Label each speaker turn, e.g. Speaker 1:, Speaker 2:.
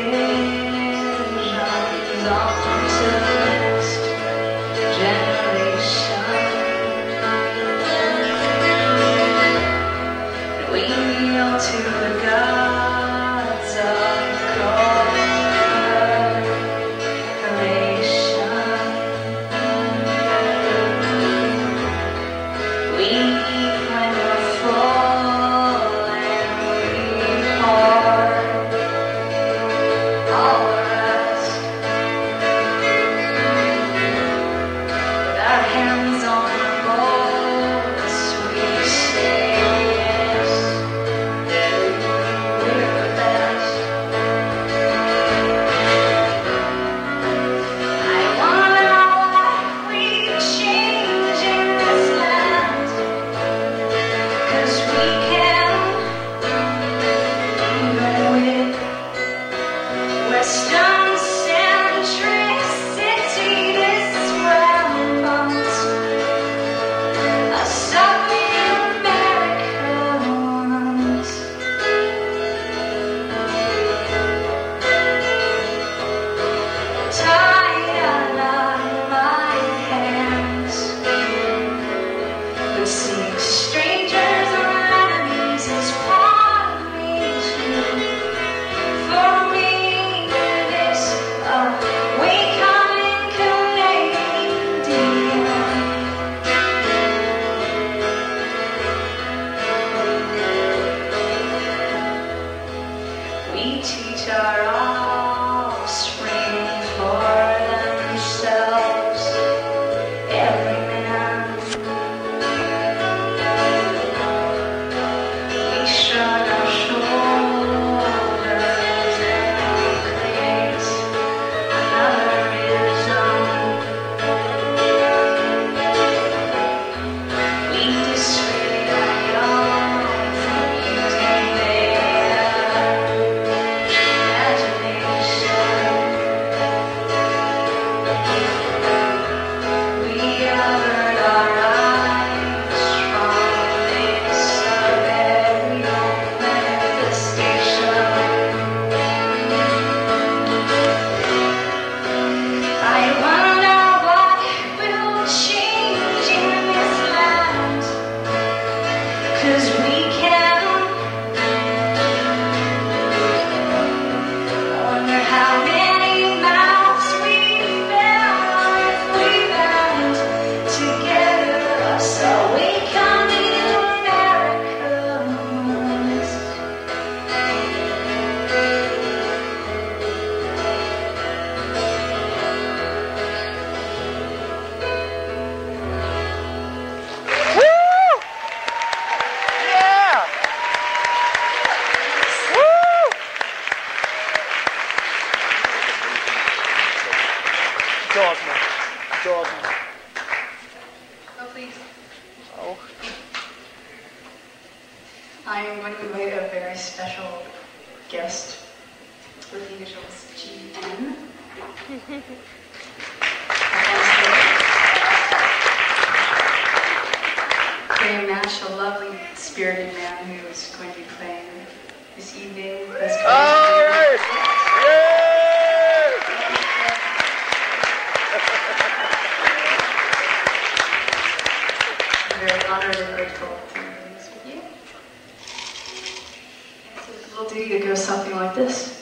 Speaker 1: Amen. Cause
Speaker 2: Oh, please. Oh. I am going to invite a very special guest with the initials GN. Graham Nash, a lovely, spirited man who is going to be playing this evening. All
Speaker 1: right!
Speaker 2: I'm very honored and grateful to be with you. So little ditty that goes something like this.